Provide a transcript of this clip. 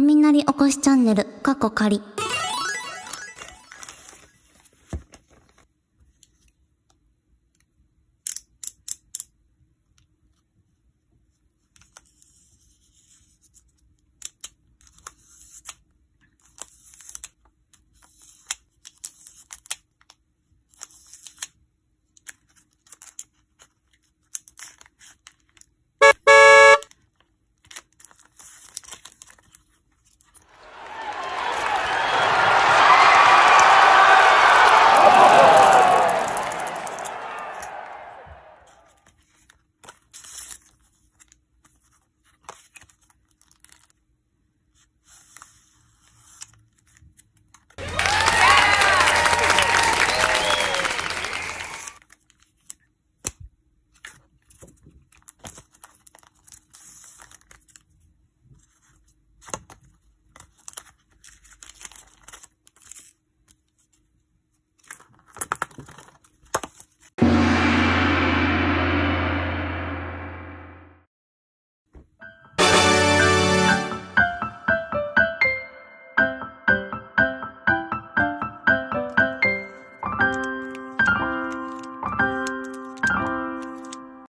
雷おこしチャンネル、過去仮。